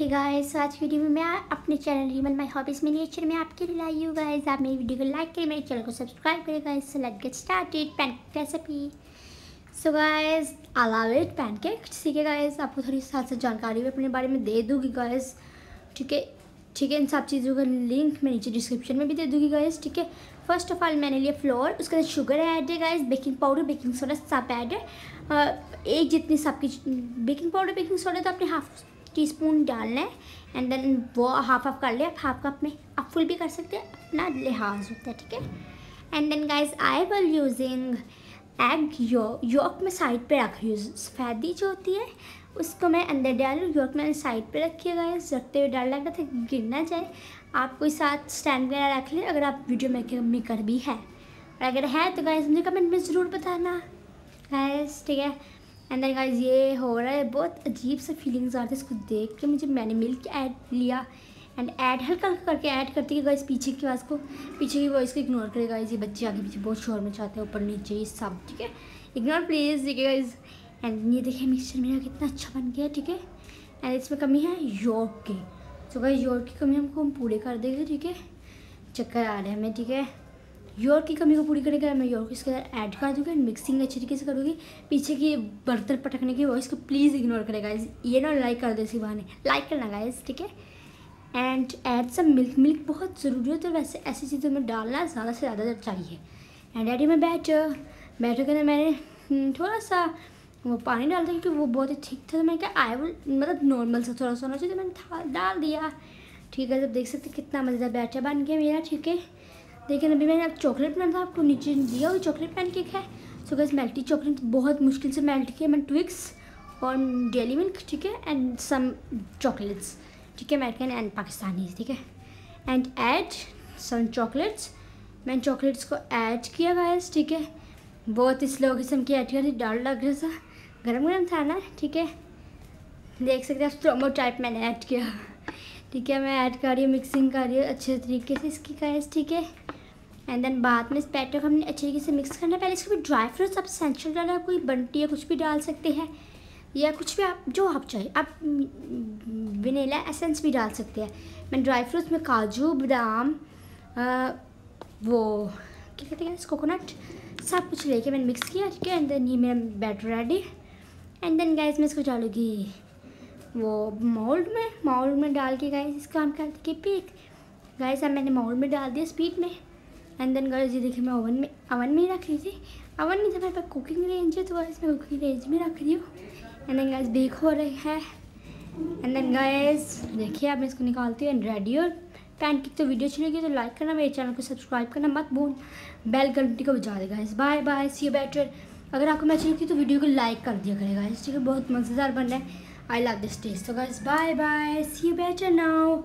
Guys आज की video में मैं अपने channel Reeman my hobbies miniature में आपके लिए लाई हूँ गाइस आप मेरी वीडियो को लाइक करें, मेरे चैनल को सब्सक्राइब करें guys let's get started pancake recipe so guys it pancake ठीक है गाइस आपको थोड़ी साथ साथ जानकारी भी अपने बारे में दे दूँगी गाइस ठीक है? ठीक है, इन सब चीज़ों का लिंक मैं नीचे डिस्क्रिप्शन में भी दे दूँगी गाइस ठीक है? फ़र्स्ट ऑफ़ ऑल मैंने लिया फ्लोर उसके अंदर शुगर ऐड है guys baking powder baking soda सब ऐड है। एक जितनी सबकी बेकिंग पाउडर बेकिंग सोडा तो अपने हाफ़ टी स्पून डालना है एंड देन वो हाफ़ हाफ़ कर लिया हाफ़ कप में आप फुल भी कर सकते हैं, अपना लिहाज होता है, ठीक है? And then guys I will using egg yolk में साइड पे रख रही हूँ सफ़ेदी जो होती है, उसको मैं अंदर डाल रही योक मैंने साइड पे रखी है गाइस रखते हुए डाल लगा था गिर ना जाए, आप कोई साथ स्टैंड वगैरह रख लें, अगर आप वीडियो मेकर मेकर भी है। और अगर है तो गाइस मुझे कमेंट में ज़रूर बताना। गाइस ठीक है? एंड देन गाइस ये हो रहा है, बहुत अजीब सा फीलिंग्स आते हैं इसको देख के। मुझे मैंने मिल्क ऐड लिया एंड ऐड हल्का हल्का करके ऐड करती है गाइस पीछे की आवाज़ को। पीछे की वॉइस को इग्नोर करेगा ये बच्चे आगे पीछे बहुत शोर में चाहते हैं, ऊपर नीचे, ये सब, ठीक है? इग्नोर प्लीज़ ठीक है एंड ये देखिए मिक्सचर मेरा कितना अच्छा बन गया, ठीक है? एंड इसमें कमी है योर्क की। तो गाइस योर्क की कमी हमको हम पूरे कर देंगे, ठीक है? चक्कर आ रहे हैं हमें, ठीक है? योर की कमी को पूरी करेगा मैं योर इसके अंदर ऐड कर दूँगी एंड मिक्सिंग अच्छी तरीके से करूँगी। पीछे की बर्तन पटकने की वॉइस को प्लीज़ इग्नोर करेगा। ये ना लाइक कर दे इसी बहाने। लाइक करना गाइज़ ठीक है? एंड ऐड सब मिल्क मिल्क बहुत ज़रूरी है तो वैसे ऐसी चीज़ों में डालना ज़्यादा से ज़्यादा चाहिए। एंड एडी में बैटर बैटर के अंदर मैंने हम्म, थोड़ा सा वो पानी डाल दिया क्योंकि वो बहुत ही ठीक था तो मैंने कहा आई विल मतलब नॉर्मल सा थोड़ा सा होना चाहिए तो मैंने डाल दिया। ठीक है जब देख सकते कितना मज़ेदार बैटर बन गया मेरा ठीक है? लेकिन अभी मैंने अब चॉकलेट बनाया था, आपको नीचे दिया वो चॉकलेट पैन केक है। सो गैस मेल्टी चॉकलेट बहुत मुश्किल से मेल्ट किया मैं ट्विक्स और डेली मिल्क ठीक है? एंड सम चॉकलेट्स ठीक है? अमेरिकन एंड पाकिस्तानी ठीक है? एंड ऐड सम चॉकलेट्स मैंने चॉकलेट्स को ऐड किया गैस ठीक है? बहुत ही स्लो किस्म की ऐड कर डाल लग रहा था। गर्म गर्म था ना, ठीक है? देख सकते हैं स्ट्रोमो टाइप मैंने ऐड किया। ठीक है, मैं ऐड कर रही हूँ मिक्सिंग कर रही हूँ अच्छे तरीके से इसकी गैस ठीक है? एंड देन बाद में इस बैटर को हमने अच्छे तरीके से मिक्स करना है। पहले इसको भी ड्राई फ्रूट्स आप सेंचुरल डाला कोई बंटी या कुछ भी डाल सकते हैं, या कुछ भी आप, जो आप चाहिए आप वनीला एसेंस भी डाल सकते हैं। मैंने ड्राई फ्रूट्स में काजू, बादाम वो, क्या कहते हैं कोकोनट सब कुछ लेके मैंने मिक्स किया, ठीक है? एंड देन ये मेरा batter ready and then guys मैं इसको डालूँगी वो मोल्ड में। मोल्ड में डाल के गैस इसका हम करते पीक गैस अब मैंने मोल्ड में डाल दिया स्पीड में। एंड देन गर्ल्स ये देखिए, मैं ओवन में ओवन में ही रख रही थी। ओवन नहीं था मेरे पास कुकिंग रेंज है तो गाइस मैं कुकिंग रेंज में रख रही हूँ। एंड देन गाइस बेक हो रही है। एंड देन गाइस देखिए, अब मैं इसको निकालती हूँ एंड रेडी और पैन की तो वीडियो अच्छी लगी तो लाइक करना, मेरे चैनल को सब्सक्राइब करना मत भूल। बेल घंटी को बजा देगा इस बाय बाय सी बेटर अगर आपको मैं अच्छी लगी तो वीडियो को लाइक कर दिया करेगा इस ठीक है, बहुत मज़ेदार बन रहा है। आई लव दिस टेस्ट तो guys bye bye see you better now